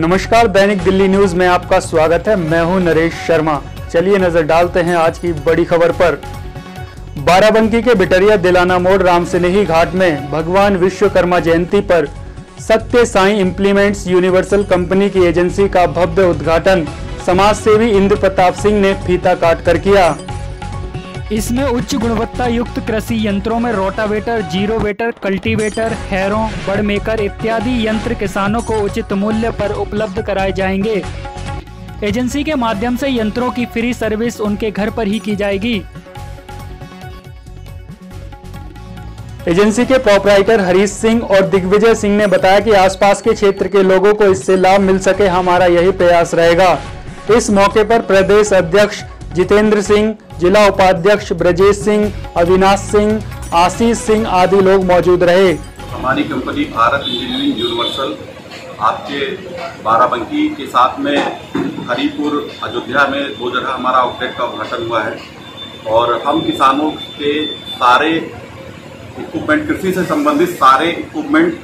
नमस्कार, दैनिक दिल्ली न्यूज़ में आपका स्वागत है। मैं हूँ नरेश शर्मा। चलिए नज़र डालते हैं आज की बड़ी खबर पर। बाराबंकी के बिटरिया दिलाना मोड़ रामसिनेही घाट में। भगवान विश्वकर्मा जयंती पर। Satya Sai implements universal company की एजेंसी का भव्य उद्घाटन। समाज सेवी इंद्र प्रताप सिंह ने फीता काट कर किया। इसमें उच्च गुणवत्ता युक्त कृषि यंत्रों में रोटावेटर, जीरोवेटर, कल्टीवेटर, हैरों, बड़ मेकर इत्यादि यंत्र किसानों को उचित मूल्य पर उपलब्ध कराए जाएँगे। एजेंसी के माध्यम से यंत्रों की फ्री सर्विस उनके घर पर ही की जाएगी। एजेंसी के प्रोपराइटर हरीश सिंह और दिग्विजय सिंह ने बताया कि आसपास के क्षेत्र के लोगों को इससे लाभ मिल सके, हमारा यही प्रयास रहेगा। इस मौके पर प्रदेश अध्यक्ष जितेंद्र सिंह जिला उपाध्यक्ष ब्रजेश सिंह, अविनाश सिंह, आशीष सिंह आदि लोग मौजूद रहे। हमारी कंपनी भारत इंजीनियरिंग यूनिवर्सल, आपके बाराबंकी के साथ में हरिपुर, अयोध्या में दो जगह हमारा आउटलेट का उद्घाटन हुआ है। और हम किसानों के सारे इक्विपमेंट, कृषि से संबंधित सारे इक्विपमेंट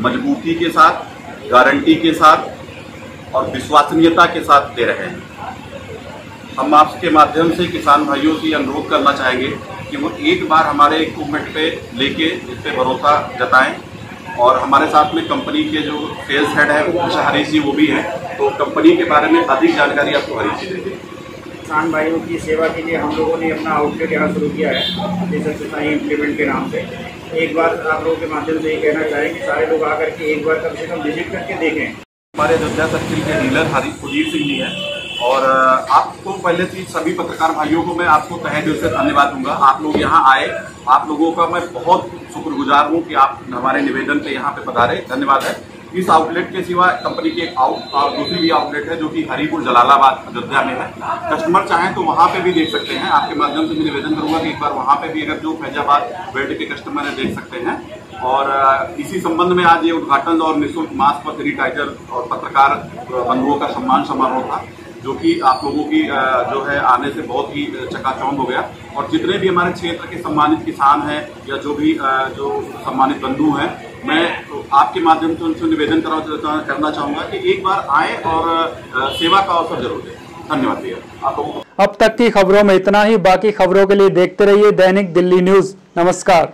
मजबूती के साथ, गारंटी के साथ और विश्वसनीयता के साथ दे रहे हैं। हम आपके माध्यम से किसान भाइयों से अनुरोध करना चाहेंगे कि वो एक बार हमारे इक्विपमेंट पे लेके इस पर भरोसा जताएँ। और हमारे साथ में कंपनी के जो सेल्स हेड है हरीश जी वो भी हैं। तो कंपनी के बारे में अधिक जानकारी आपको हरीश जी देंगे। किसान भाइयों की सेवा के लिए हम लोगों ने अपना आउटलेट यहाँ शुरू किया है जैसे डिसक्साई इम्प्लीमेंट के नाम से। एक बार आप लोगों के माध्यम से ये कहना चाहेंगे सारे लोग आकर के एक बार कम से कम विज़िट करके देखें। हमारे अयोध्या सर्किल के डीलर हरी सुधीर सिंह जी हैं। और आपको पहले से सभी पत्रकार भाइयों को मैं आपको तहे दिल से धन्यवाद दूँगा। आप लोग यहाँ आए, आप लोगों का मैं बहुत शुक्रगुजार हूँ कि आप हमारे निवेदन पे यहाँ पे पधारे धन्यवाद है। इस आउटलेट के सिवा कंपनी की एक आउट, और दूसरी भी आउटलेट है जो कि हरिपुर जलालाबाद, अयोध्या में है। कस्टमर चाहें तो वहाँ पे भी देख सकते हैं। आपके माध्यम से मैं निवेदन करूँगा कि एक बार वहाँ पे भी अगर जो फैजाबाद बेल्ट के कस्टमर है, देख सकते हैं। और इसी संबंध में आज ये उद्घाटन और निःशुल्क मास्क और सैनिटाइजर और पत्रकार बंधुओं का सम्मान समारोह था। जो कि आप लोगों की जो है आने से बहुत ही चकाचौंध हो गया। और जितने भी हमारे क्षेत्र के सम्मानित किसान हैं या जो भी जो सम्मानित बंधु हैं, मैं तो आपके माध्यम से उनसे निवेदन करना चाहूँगा कि एक बार आए और सेवा का अवसर ज़रूर दें। धन्यवाद भैया। आप अब तक की खबरों में इतना ही। बाकी खबरों के लिए देखते रहिए दैनिक दिल्ली न्यूज़। नमस्कार।